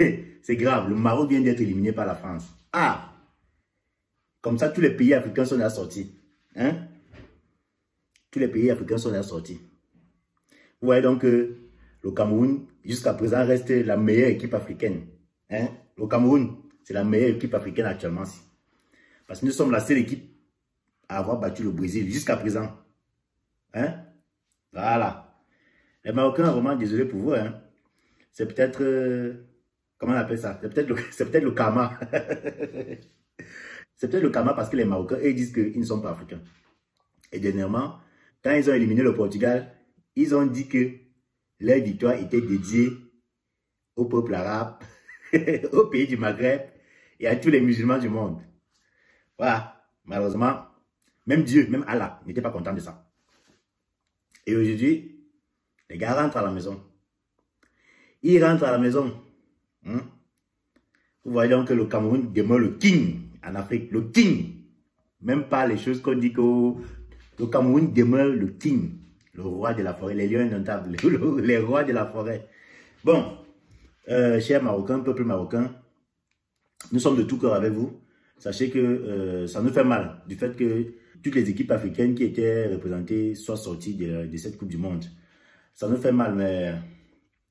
C'est grave, le Maroc vient d'être éliminé par la France. Ah Comme ça, tous les pays africains sont assortis. Hein? Tous les pays africains sont assortis. Vous voyez donc que le Cameroun, jusqu'à présent, reste la meilleure équipe africaine. Hein? Le Cameroun, c'est la meilleure équipe africaine actuellement. Parce que nous sommes la seule équipe à avoir battu le Brésil jusqu'à présent. Hein? Voilà. Les Marocains, vraiment désolé pour vous. Hein? C'est peut-être... Euh, comment on appelle ça? C'est peut-être le, peut le karma. c'est peut-être le karma parce que les Marocains, ils disent qu'ils ne sont pas africains. Et dernièrement, quand ils ont éliminé le Portugal, ils ont dit que leur victoire était dédiée au peuple arabe, au pays du Maghreb et à tous les musulmans du monde. Voilà. Malheureusement, même Dieu, même Allah n'était pas content de ça. Et aujourd'hui, les gars rentrent à la maison. Ils rentrent à la maison. Hein? Vous que le Cameroun demeure le king en Afrique. Le king. Même pas les choses qu'on dit que le Cameroun demeure le king le roi de la forêt, les lions indomptables, les rois de la forêt. Bon, euh, chers Marocains, peuple marocain, nous sommes de tout cœur avec vous. Sachez que euh, ça nous fait mal du fait que toutes les équipes africaines qui étaient représentées soient sorties de, cette Coupe du Monde. Ça nous fait mal, mais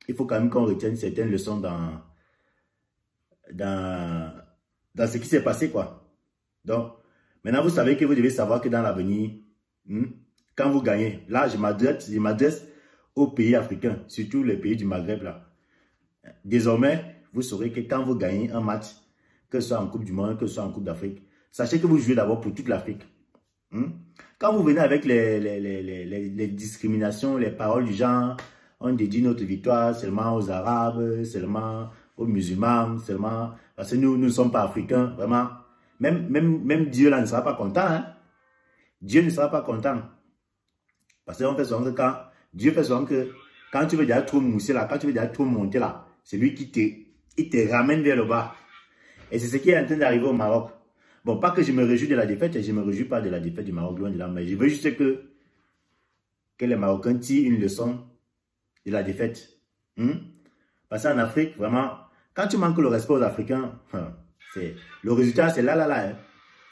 il faut quand même qu'on retienne certaines leçons dans, dans, dans ce qui s'est passé. quoi. Donc, maintenant, vous savez que vous devez savoir que dans l'avenir, hmm, quand vous gagnez, là, je m'adresse aux pays africains, surtout les pays du Maghreb. là. Désormais, vous saurez que quand vous gagnez un match, que ce soit en Coupe du Monde, que ce soit en Coupe d'Afrique, sachez que vous jouez d'abord pour toute l'Afrique. Hmm? Quand vous venez avec les, les, discriminations, les paroles du genre, on dédie notre victoire seulement aux Arabes, seulement aux musulmans, seulement... Parce que nous, nous ne sommes pas africains, vraiment. Même, même, même Dieu là ne sera pas content. Hein? Dieu ne sera pas content. Parce qu'on fait souvent que quand Dieu fait souvent que quand tu veux déjà trop mousser là, quand tu veux déjà trop monter là, c'est lui qui te, il te ramène vers le bas. Et c'est ce qui est en train d'arriver au Maroc. Bon, pas que je me réjouis de la défaite, et je ne me réjouis pas de la défaite du Maroc, loin de là, mais je veux juste que, que les Marocains tirent une leçon de la défaite. Hmm? Parce qu'en Afrique, vraiment, quand tu manques le respect aux Africains, hein, le résultat, c'est là, là, là. Hein.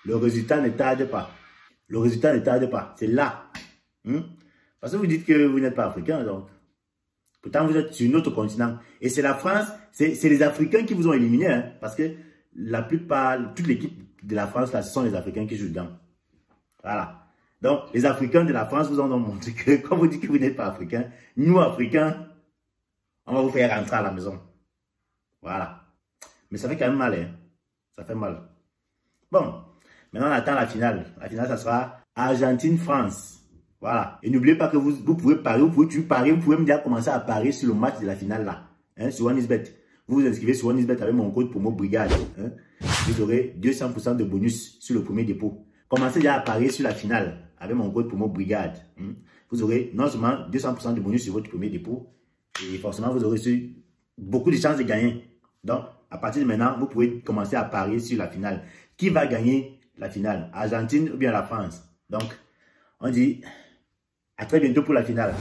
Le résultat ne tarde pas. Le résultat ne tarde pas. C'est là. Hmm? Parce que vous dites que vous n'êtes pas africain, donc. Pourtant, vous êtes sur notre continent. Et c'est la France, c'est les Africains qui vous ont éliminé, hein, parce que la plupart, toute l'équipe de la France, là, ce sont les Africains qui jouent dedans. Voilà. Donc, les Africains de la France vous ont montré que, quand vous dites que vous n'êtes pas africain, nous, Africains, on va vous faire rentrer à la maison. Voilà. Mais ça fait quand même mal, hein. Ça fait mal. Bon. Maintenant, on attend la finale. La finale, ça sera Argentine-France. Voilà. Et n'oubliez pas que vous, vous pouvez parier, vous pouvez parier, vous pouvez même déjà commencer à parier sur le match de la finale là. Hein, sur OneIsBet. Vous vous inscrivez sur OneIsBet avec mon code promo Brigade. Hein. Vous aurez 200% de bonus sur le premier dépôt. Commencez déjà à parier sur la finale avec mon code promo Brigade. Hein. Vous aurez non seulement 200% de bonus sur votre premier dépôt, et forcément vous aurez beaucoup de chances de gagner. Donc, à partir de maintenant, vous pouvez commencer à parier sur la finale. Qui va gagner la finale? Argentine ou bien la France? Donc, on dit à très bientôt pour la finale.